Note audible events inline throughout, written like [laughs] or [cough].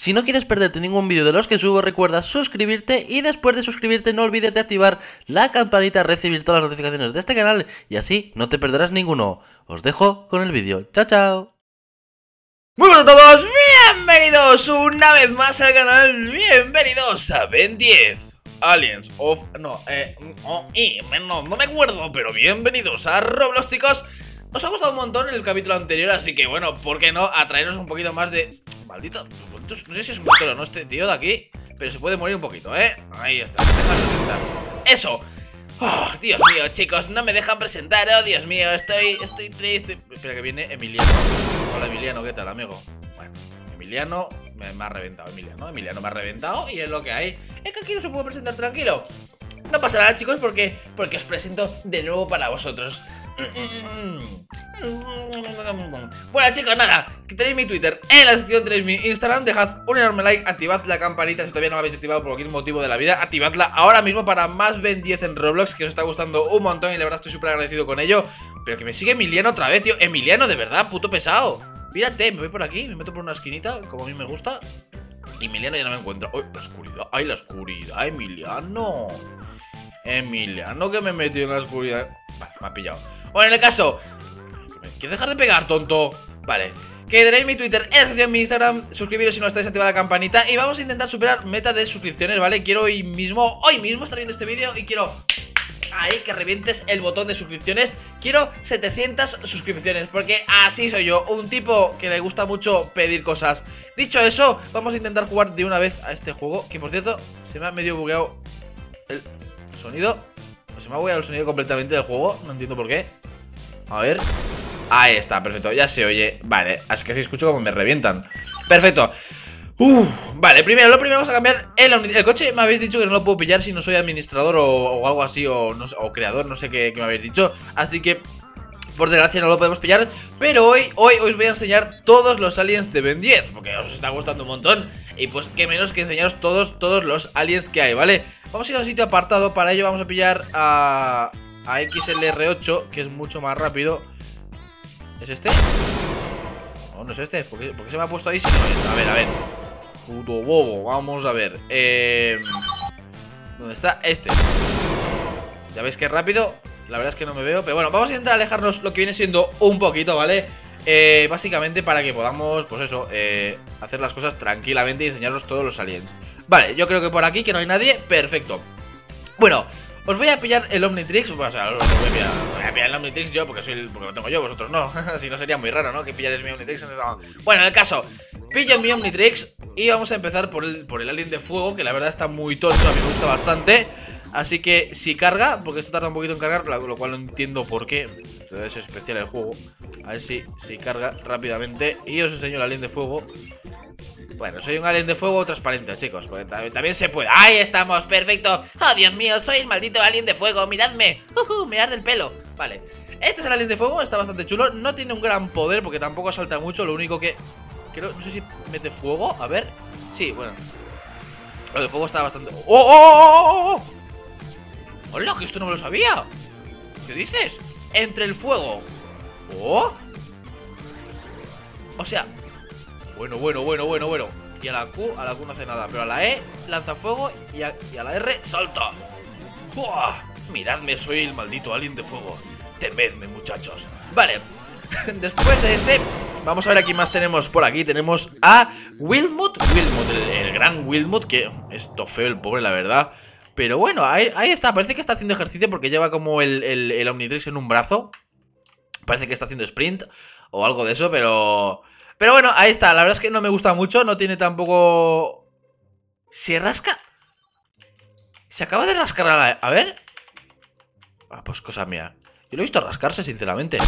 Si no quieres perderte ningún vídeo de los que subo, recuerda suscribirte y después de suscribirte no olvides de activar la campanita, recibir todas las notificaciones de este canal y así no te perderás ninguno. Os dejo con el vídeo. Chao, chao. Muy buenas a todos, bienvenidos una vez más al canal, bienvenidos a Ben 10 Aliens of... no, eh, oh, no, me acuerdo, pero bienvenidos a Roblox chicos Os ha gustado un montón el capítulo anterior, así que bueno, ¿por qué no atraernos un poquito más de... No sé si es un o no este tío de aquí, pero se puede morir un poquito, ¿eh? Ahí está, Eso, Oh, Dios mío, chicos, no me dejan presentar, oh Dios mío, estoy, estoy triste. Espera que viene Emiliano. Hola Emiliano, ¿qué tal, amigo? Bueno, Emiliano me, ha reventado, Emiliano Emiliano me ha reventado y es lo que hay. Es que aquí no se puede presentar tranquilo. No pasa nada, chicos, porque, porque os presento de nuevo para vosotros bueno chicos, nada, tenéis mi Twitter En la descripción tenéis mi Instagram Dejad un enorme like, activad la campanita Si todavía no la habéis activado por cualquier motivo de la vida Activadla ahora mismo para más Ben 10 en Roblox Que os está gustando un montón y la verdad estoy súper agradecido con ello Pero que me sigue Emiliano otra vez, tío Emiliano, de verdad, puto pesado Mírate, me voy por aquí, me meto por una esquinita Como a mí me gusta Emiliano ya no me encuentro ¡Ay, la oscuridad! ¡Ay, la oscuridad, Emiliano! Emiliano que me metió en la oscuridad Vale, me ha pillado Bueno, en el caso ¿Quieres dejar de pegar, tonto? Vale. Que tenéis mi Twitter, en mi Instagram Suscribiros si no estáis activada la campanita Y vamos a intentar superar meta de suscripciones, ¿vale? Quiero hoy mismo, hoy mismo estar viendo este vídeo Y quiero ahí que revientes el botón de suscripciones. Quiero 700 suscripciones Porque así soy yo, un tipo que le gusta mucho pedir cosas. Dicho eso, vamos a intentar jugar de una vez a este juego Que por cierto, se me ha medio bugueado el sonido. Se me ha bugueado el sonido completamente del juego No entiendo por qué A ver. Ahí está, perfecto, ya se oye. Vale, es que así escucho como me revientan. Perfecto. Vale, primero, lo primero vamos a cambiar el, el, coche. Me habéis dicho que no lo puedo pillar si no soy administrador o, algo así o, no, creador, no sé qué, me habéis dicho. Así que, por desgracia no lo podemos pillar. Pero hoy, hoy os voy a enseñar todos los aliens de Ben 10 Porque os está gustando un montón. Y pues qué menos que enseñaros todos, todos los aliens que hay, ¿vale? Vamos a ir a un sitio apartado, para ello vamos a pillar a, a XLR8 Que es mucho más rápido ¿Es este? No, no es este ¿Por qué, se me ha puesto ahí si no es? A ver, a ver Puto bobo, vamos a ver eh... ¿Dónde está? Este Ya veis que rápido La verdad es que no me veo Pero bueno, vamos a intentar alejarnos lo que viene siendo un poquito, ¿vale? Eh, básicamente para que podamos, pues eso, eh, hacer las cosas tranquilamente y enseñaros todos los aliens Vale, yo creo que por aquí que no hay nadie, perfecto Bueno, os voy a pillar el Omnitrix, o sea, os voy a pillar, voy a pillar el Omnitrix yo porque, soy el, porque lo tengo yo, vosotros no. [laughs] si no sería muy raro, ¿no? Que pillaréis mi Omnitrix. Bueno, en el caso, pillo mi Omnitrix y vamos a empezar por el, por el Alien de Fuego, que la verdad está muy tocho, a mí me gusta bastante. Así que si carga, porque esto tarda un poquito en cargar, lo cual no entiendo por qué. Es especial el juego. A ver si, si carga rápidamente. Y os enseño el Alien de Fuego. Bueno, soy un alien de fuego transparente, chicos porque también se puede ¡Ahí estamos! ¡Perfecto! ¡Oh, Dios mío! Soy el maldito alien de fuego ¡Miradme! Uh, me arde el pelo Vale Este es el alien de fuego Está bastante chulo No tiene un gran poder Porque tampoco salta mucho Lo único que... Creo, no sé si mete fuego A ver Sí, bueno Lo de fuego está bastante... ¡Oh, oh, oh, oh! oh! ¡Hola! Que esto no me lo sabía ¿Qué dices? Entre el fuego ¡Oh! O sea, bueno, bueno, bueno, bueno, bueno. Y a la Q, a la Q no hace nada Pero a la E lanza fuego y a, la R salta. ¡Fua! Miradme, soy el maldito alien de fuego. Temedme, muchachos. Vale, [laughs] después de este Vamos a ver aquí más tenemos por aquí. Tenemos a Wilmut Wilmut, el, gran Wilmut Que es feo el pobre, la verdad. Pero bueno, ahí, está, parece que está haciendo ejercicio Porque lleva como el, el, el Omnitrix en un brazo. Parece que está haciendo sprint O algo de eso, pero... Pero bueno, ahí está. La verdad es que no me gusta mucho. No tiene tampoco... ¿Se rasca? Se acaba de rascar a la... A ver. Ah, pues cosa mía. Yo lo he visto rascarse, sinceramente.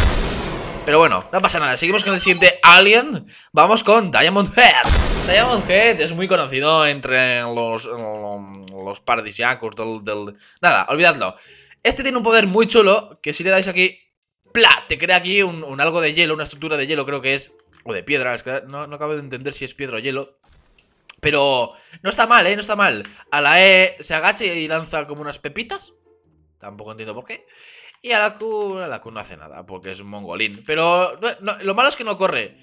Pero bueno, no pasa nada. Seguimos con el siguiente Alien. Vamos con Diamond Head. Diamond Head es muy conocido entre los, los paradisiacos del. Nada, olvidadlo. Este tiene un poder muy chulo que si le dais aquí... ¡Pla! Te crea aquí un algo de hielo, una estructura de hielo creo que es o de piedra, es que no, acabo de entender si es piedra o hielo Pero no está mal, ¿eh? No está mal A la E se agacha y lanza como unas pepitas Tampoco entiendo por qué Y a la Q, a la Q no hace nada Porque es mongolín Pero lo malo es que no corre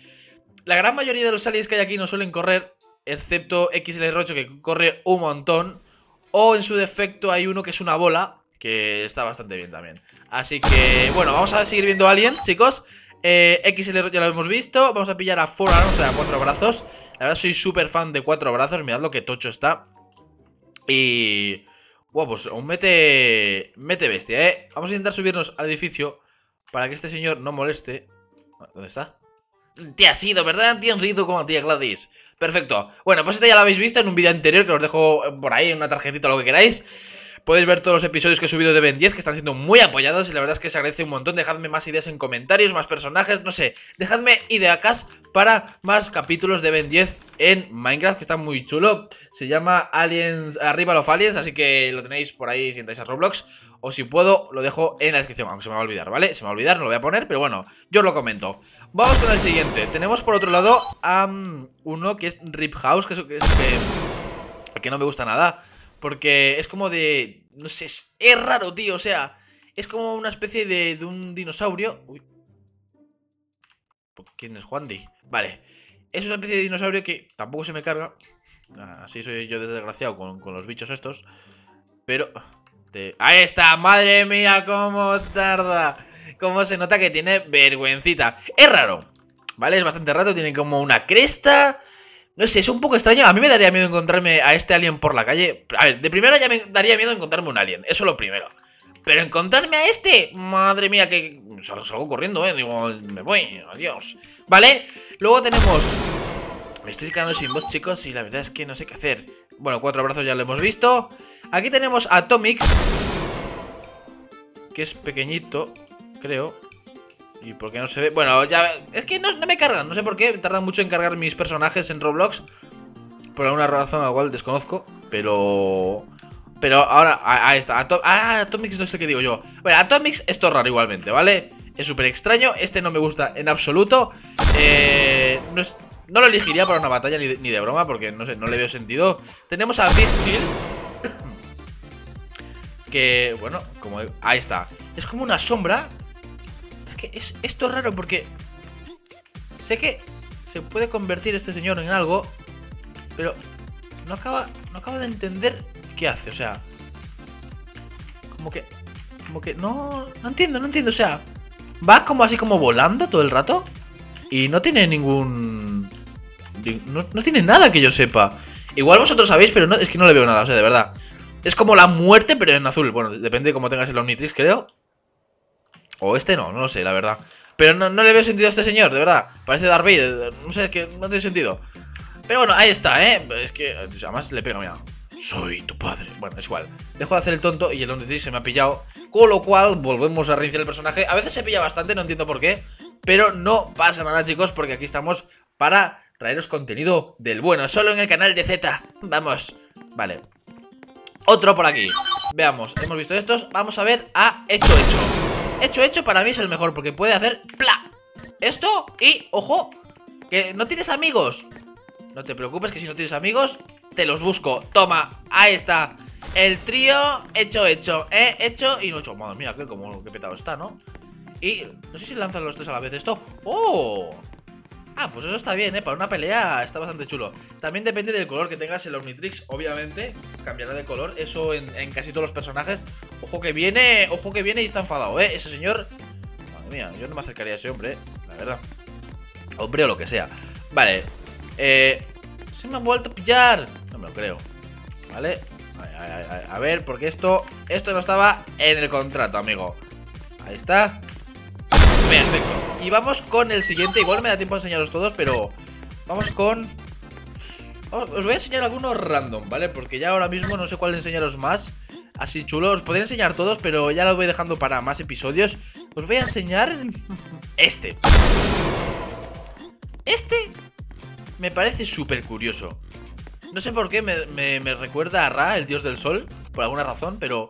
La gran mayoría de los aliens que hay aquí no suelen correr excepto XLR8 que corre un montón. O en su defecto hay uno que es una bola, que está bastante bien también. Así que, bueno, vamos a seguir viendo aliens, chicos. Eh, XLR8 ya lo hemos visto. Vamos a pillar a Foran, o sea, cuatro brazos. La verdad soy súper fan de cuatro brazos. Mirad lo que tocho está. Y... Wow, pues aún mete... Mete bestia, ¿eh? Vamos a intentar subirnos al edificio para que este señor no moleste. ¿Dónde está? Te has ido, ¿verdad? Te has ido como tía Gladys. Perfecto. Bueno, pues este ya lo habéis visto en un vídeo anterior que os dejo por ahí en una tarjetita o lo que queráis. Podéis ver todos los episodios que he subido de Ben 10 que están siendo muy apoyados y la verdad es que se agradece un montón. Dejadme más ideas en comentarios, más personajes, no sé. Dejadme ideas para más capítulos de Ben 10 en Minecraft que está muy chulo. Se llama Aliens, Arriba of Aliens, así que lo tenéis por ahí si entráis a Roblox. O si puedo, lo dejo en la descripción, aunque se me va a olvidar, ¿vale? Se me va a olvidar, no lo voy a poner, pero bueno, yo os lo comento. Vamos con el siguiente. Tenemos por otro lado a uno que es Rip House, que es, que, que, que no me gusta nada. Porque es como de... No sé, es, raro, tío, o sea... Es como una especie de, de un dinosaurio... Uy. ¿Quién es Juan Di? Vale. Es una especie de dinosaurio que tampoco se me carga. Así soy yo desgraciado con, con los bichos estos. Pero... Ahí está, madre mía, cómo tarda. Cómo se nota que tiene vergüencita. Es raro, ¿vale? Es bastante raro, tiene como una cresta. No sé, es un poco extraño. A mí me daría miedo encontrarme a este alien por la calle. A ver, de primera ya me daría miedo encontrarme un alien. Eso es lo primero. Pero encontrarme a este, madre mía, que salgo, corriendo, eh. Digo, me voy, adiós. ¿Vale? Luego tenemos. Me estoy quedando sin voz, chicos, y la verdad es que no sé qué hacer. Bueno, cuatro brazos ya lo hemos visto. Aquí tenemos a. Que es pequeñito, creo. ¿Y por qué no se ve? Bueno, ya... Es que no, me cargan, no sé por qué. Tardan mucho en cargar mis personajes en Roblox. Por alguna razón, al cual desconozco. Pero... Pero ahora, ahí está. ah, Atomix no sé qué digo yo. Bueno, Atomix es todo raro igualmente, ¿vale? Es súper extraño. Este no me gusta en absoluto. Eh, no, lo elegiría para una batalla ni de, broma, porque no sé, no le veo sentido. Tenemos a Big Que, bueno, como... Ahí está. Es como una sombra que es, esto es raro porque sé que se puede convertir este señor en algo, pero no acaba, no de entender qué hace, o sea, como que, como que no, no entiendo, no entiendo, o sea, va como así como volando todo el rato y no tiene ningún, no, no tiene nada que yo sepa. Igual vosotros sabéis, pero no, es que no le veo nada, o sea, de verdad. Es como la muerte, pero en azul. Bueno, depende de cómo tengas el Omnitrix, creo. O este no, no lo sé, la verdad. Pero no, le veo sentido a este señor, de verdad. Parece Darth Vader, no sé, es que no tiene sentido. Pero bueno, ahí está, ¿eh? Es que además le pega, mira. Soy tu padre. Bueno, es igual. Dejo de hacer el tonto y el Omnitrix se me ha pillado. Con lo cual, volvemos a reiniciar el personaje. A veces se pilla bastante, no entiendo por qué. Pero no pasa nada, chicos, porque aquí estamos para traeros contenido del bueno. Solo en el canal de Z. Vamos. Vale. Otro por aquí. Veamos, hemos visto estos. Vamos a ver a Hecho Hecho. Hecho, hecho, para mí es el mejor Porque puede hacer ¡pla! Esto y, ojo, que no tienes amigos No te preocupes que si no tienes amigos Te los busco, toma, ahí está El trío hecho, hecho ¿eh? Hecho y no hecho Madre mía, como que petado está, ¿no? Y no sé si lanzan los tres a la vez esto ¡Oh! Ah, pues eso está bien, ¿eh? Para una pelea está bastante chulo. También depende del color que tengas el Omnitrix, obviamente. Cambiará de color, eso en, casi todos los personajes. Ojo que viene, ojo que viene y está enfadado, ¿eh? Ese señor... Madre mía, yo no me acercaría a ese hombre, ¿eh? La verdad. Hombre o lo que sea. Vale. Eh... Se me ha vuelto a pillar. No me lo creo. ¿Vale? A, ver, porque esto... Esto no estaba en el contrato, amigo. Ahí está. Perfecto. Y vamos con el siguiente. Igual me da tiempo a enseñaros todos, pero vamos con... Os voy a enseñar algunos random, ¿vale? Porque ya ahora mismo no sé cuál enseñaros más Así chulo, os podría enseñar todos Pero ya lo voy dejando para más episodios Os voy a enseñar este Este me parece súper curioso No sé por qué me, me recuerda a Ra, el dios del sol Por alguna razón, pero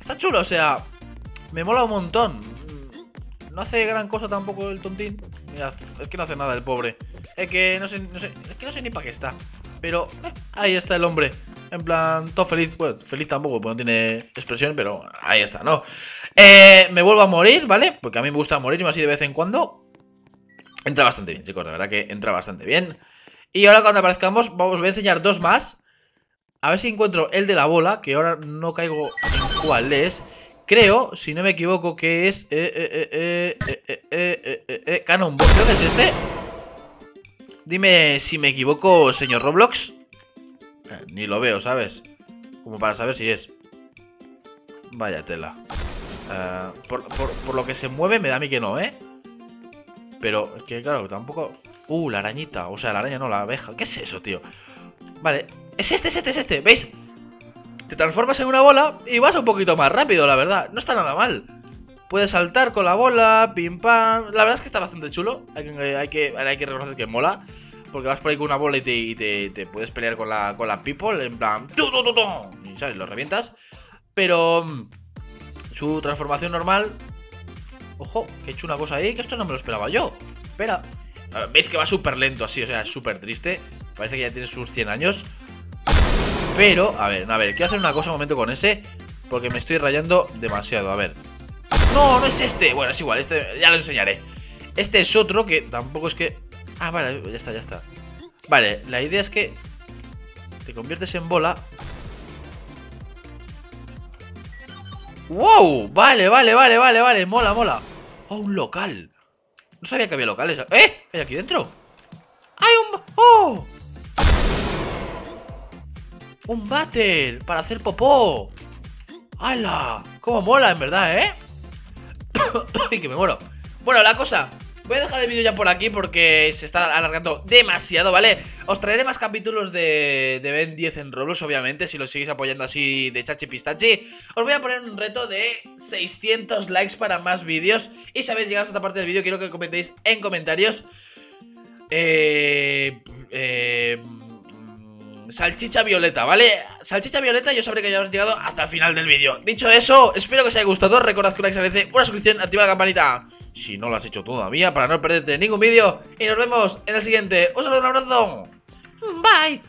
Está chulo, o sea Me mola un montón no hace gran cosa tampoco el tontín. Mirad, es que no hace nada el pobre. Es que no sé, no sé, es que no sé ni para qué está. Pero eh, ahí está el hombre. En plan, todo feliz. Bueno, feliz tampoco, porque no tiene expresión, pero ahí está, ¿no? Eh, me vuelvo a morir, ¿vale? Porque a mí me gusta morirme así de vez en cuando. Entra bastante bien, chicos, de verdad que entra bastante bien. Y ahora cuando aparezcamos, vamos, voy a enseñar dos más. A ver si encuentro el de la bola, que ahora no caigo en cuál es. Creo, si no me equivoco, que es... Eh, eh, eh, eh, eh, eh, eh, eh Cannonball, creo que es este. Dime si me equivoco, señor Roblox. ni lo veo, ¿sabes? Como para saber si es. Vaya tela. por, por lo que se mueve me da a mí que no, ¿eh? Pero que claro, tampoco... Uh, la arañita. O sea, la araña no, la abeja. ¿Qué es eso, tío? Vale. Es este, es este, es este. ¿Veis? Te transformas en una bola y vas un poquito más rápido, la verdad. No está nada mal. Puedes saltar con la bola, pim pam. La verdad es que está bastante chulo. Hay que, hay que, hay que reconocer que mola. Porque vas por ahí con una bola y te, puedes pelear con la, con la people. En plan. Y sabes, lo revientas. Pero. Mm, su transformación normal Ojo, que he hecho una cosa ahí que esto no me lo esperaba yo. Espera. Veis que va súper lento así, o sea, es súper triste. Parece que ya tiene sus 100 años. Pero, a ver, a ver, quiero hacer una cosa un momento con ese. Porque me estoy rayando demasiado, a ver. No, no es este. Bueno, es igual, este ya lo enseñaré. Este es otro que tampoco es que... Ah, vale, ya está, ya está. Vale, la idea es que te conviertes en bola ¡Wow! Vale, vale, vale, vale, vale, mola, mola ¡Oh, un local! No sabía que había locales ¡Eh! ¿Qué hay aquí dentro? ¡Hay un... ¡Oh! ¡Un váter! Para hacer popó ¡Hala! ¡Cómo mola, en verdad, eh! [coughs] ¡Ay, que me muero! Bueno, la cosa Voy a dejar el vídeo ya por aquí porque se está alargando demasiado, ¿vale? Os traeré más capítulos de, de Ben 10 en Roblox, obviamente, si lo seguís apoyando así de chachi pistachi. Os voy a poner un reto de 600 likes para más vídeos. Y si habéis llegado a esta parte del vídeo, quiero que comentéis en comentarios. Eh... Eh salchicha violeta, ¿vale? Salchicha violeta yo sabré que ya habéis llegado hasta el final del vídeo. Dicho eso, espero que os haya gustado Recordad que un like se agradece, una suscripción, activa la campanita Si no lo has hecho todavía para no perderte ningún vídeo Y nos vemos en el siguiente. Un saludo, un abrazo. Bye